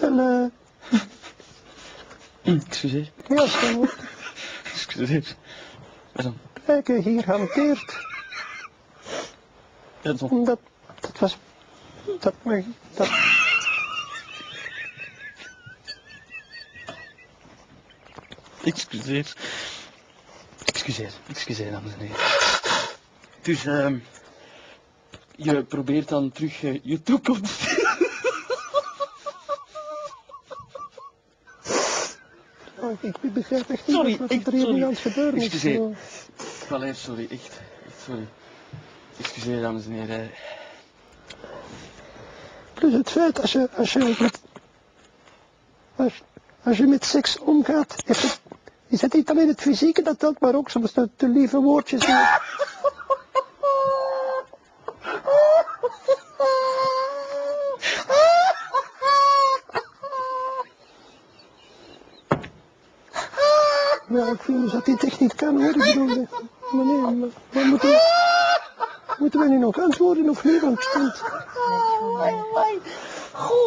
En, eh, Excuseer. ja, zo, Excuseer. Dan? kijk, hier hanteert. Ja, dan. Dat, dat was, dat, dat, Excuseer. Excuseer. Excuseer, dames en heren. Dus, ehm je probeert dan terug eh, je toekomst. Oh, ik, ik begrijp echt niet Sorry, wat ik- er hier nu sorry. aan het gebeuren is. Excuseer. Allee, sorry, echt. Echt sorry. Excuseer, dames en heren. Plus het feit, als je, als je met, als, als je met seks omgaat, is het, is het niet alleen het fysieke dat telt, maar ook soms de, de lieve woordjes. Ja, ik vind dus dat dit echt niet kan hoor. Ik bedoel, eh, maar nee, maar, maar moeten, we, moeten we nu nog antwoorden of niet? Want, want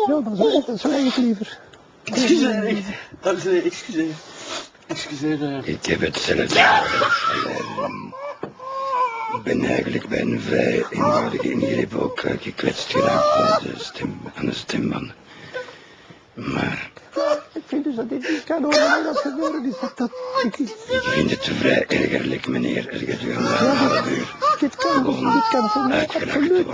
ja, dan zou, dan zou ik liever. Excuseer, en heren, excuseer. Excuseer, eh. Ik heb hetzelfde. Ik ben eigenlijk bij een vrij eenvoudige ingreep ook eh, gekwetst geraakt aan de, stem, aan de stembanden. Maar Ik vind dus dat dit niet kan hoor. Wanneer dat gebeuren is, dat, dat ik, ik, ik vind het vrij ergerlijk, meneer, er gedurende een half uur dit kan, dit kan voor mij uitgelachen